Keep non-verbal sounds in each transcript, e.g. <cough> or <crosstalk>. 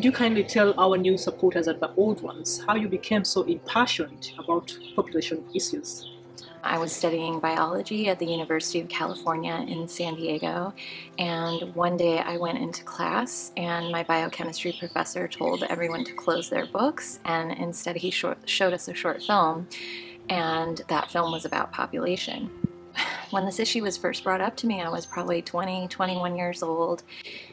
Would you kindly tell our new supporters and the old ones how you became so impassioned about population issues? I was studying biology at the University of California in San Diego, and one day I went into class, and my biochemistry professor told everyone to close their books, and instead he showed us a short film, and that film was about population. <sighs> When this issue was first brought up to me, I was probably 20, 21 years old,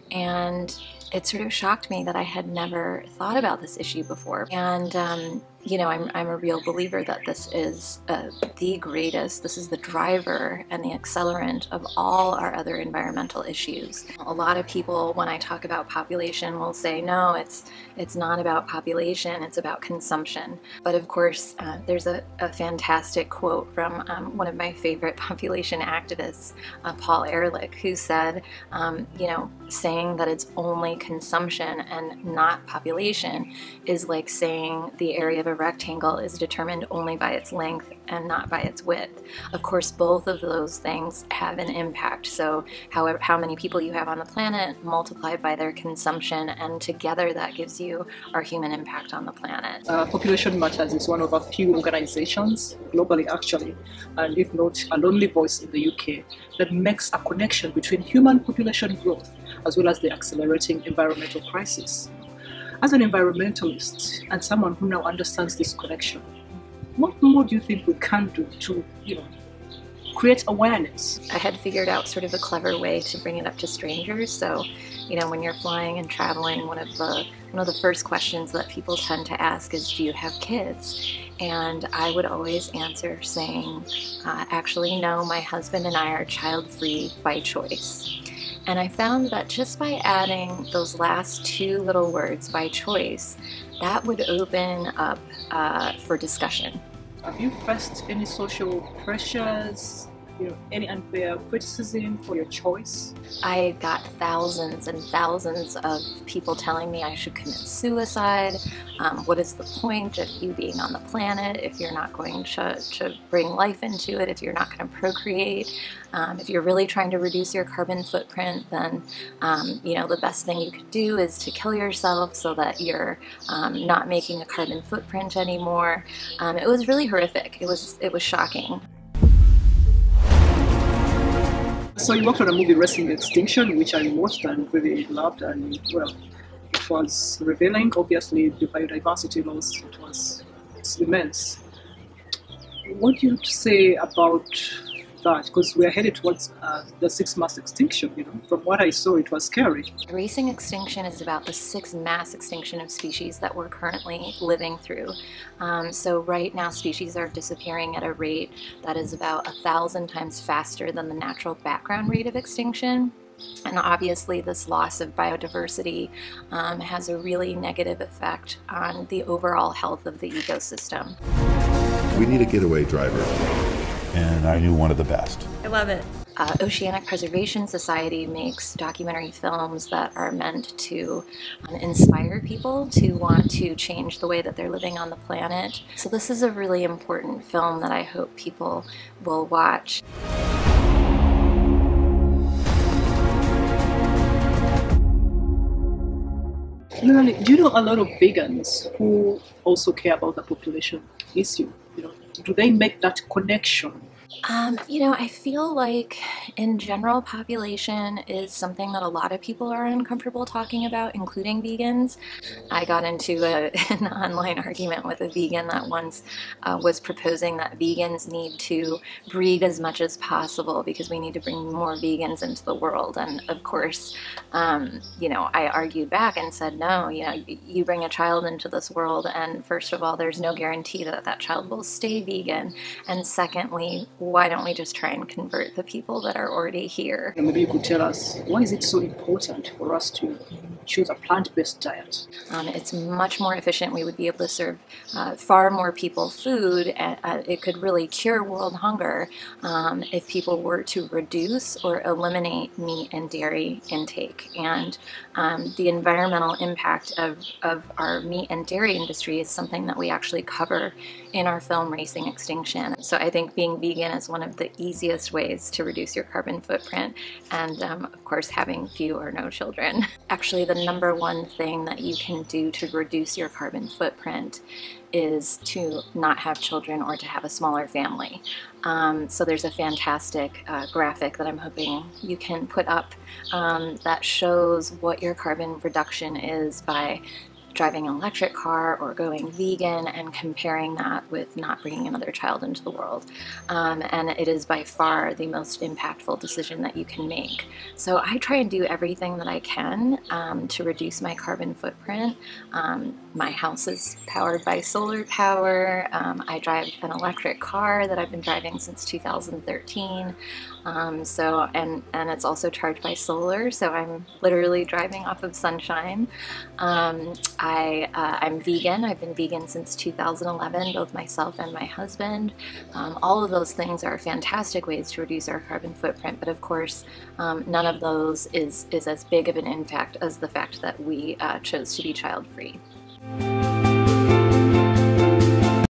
and it sort of shocked me that I had never thought about this issue before. And um, you know, I'm, I'm a real believer that this is uh, the greatest, this is the driver and the accelerant of all our other environmental issues. A lot of people, when I talk about population, will say, no, it's, it's not about population, it's about consumption. But of course, uh, there's a, a, fantastic quote from um, one of my favorite <laughs> population activists, uh, Paul Ehrlich, who said, um, you know, saying that it's only consumption and not population is like saying the area of a rectangle is determined only by its length and not by its width. Of course, both of those things have an impact. So however, how many people you have on the planet multiplied by their consumption, and together that gives you our human impact on the planet. Uh, Population Matters is one of a few organizations, globally actually, and if not a lonely voice in the UK, that makes a connection between human population growth as well as the accelerating environmental crisis. As an environmentalist and someone who now understands this connection, what more do you think we can do to, you know, create awareness? I had figured out sort of a clever way to bring it up to strangers. So, you know, when you're flying and traveling, one of the one of the first questions that people tend to ask is, "Do you have kids?" And I would always answer saying, uh, "Actually, no. My husband and I are child-free by choice." And I found that just by adding those last two little words by choice, that would open up uh, for discussion. Have you faced any social pressures you know, any unfair criticism for your choice? I got thousands and thousands of people telling me I should commit suicide. Um, what is the point of you being on the planet if you're not going to, to bring life into it, if you're not going to procreate? Um, if you're really trying to reduce your carbon footprint, then um, you know the best thing you could do is to kill yourself so that you're um, not making a carbon footprint anymore. Um, it was really horrific. It was it was shocking. So you worked on a movie, Racing Extinction, which I watched and really loved, and well, it was revealing. Obviously, the biodiversity loss it was immense. What do you say about that because we're headed towards uh, the sixth mass extinction. You know, from what I saw, it was scary. Racing extinction is about the sixth mass extinction of species that we're currently living through. Um, so right now, species are disappearing at a rate that is about a thousand times faster than the natural background rate of extinction. And obviously, this loss of biodiversity um, has a really negative effect on the overall health of the ecosystem. We need a getaway driver and I knew one of the best. I love it. Uh, Oceanic Preservation Society makes documentary films that are meant to um, inspire people to want to change the way that they're living on the planet. So this is a really important film that I hope people will watch. do you know a lot of vegans who also care about the population issue? You know, do they make that connection um, you know, I feel like in general, population is something that a lot of people are uncomfortable talking about, including vegans. I got into a, <laughs> an online argument with a vegan that once uh, was proposing that vegans need to breed as much as possible because we need to bring more vegans into the world. And of course, um, you know, I argued back and said, no, you know, you bring a child into this world, and first of all, there's no guarantee that that child will stay vegan. And secondly, why don't we just try and convert the people that are already here? maybe you could tell us why is it so important for us to choose a plant-based diet. Um, it's much more efficient. We would be able to serve uh, far more people food. And, uh, it could really cure world hunger um, if people were to reduce or eliminate meat and dairy intake. And um, the environmental impact of, of our meat and dairy industry is something that we actually cover in our film Racing Extinction. So I think being vegan is one of the easiest ways to reduce your carbon footprint and um, of course having few or no children. <laughs> Actually the number one thing that you can do to reduce your carbon footprint is to not have children or to have a smaller family. Um, so there's a fantastic uh, graphic that I'm hoping you can put up um, that shows what your carbon reduction is by driving an electric car or going vegan and comparing that with not bringing another child into the world. Um, and it is by far the most impactful decision that you can make. So I try and do everything that I can um, to reduce my carbon footprint. Um, my house is powered by solar power. Um, I drive an electric car that I've been driving since 2013. Um, so and and it's also charged by solar, so I'm literally driving off of sunshine. Um, I uh, I'm vegan. I've been vegan since 2011, both myself and my husband. Um, all of those things are fantastic ways to reduce our carbon footprint, but of course, um, none of those is is as big of an impact as the fact that we uh, chose to be child free.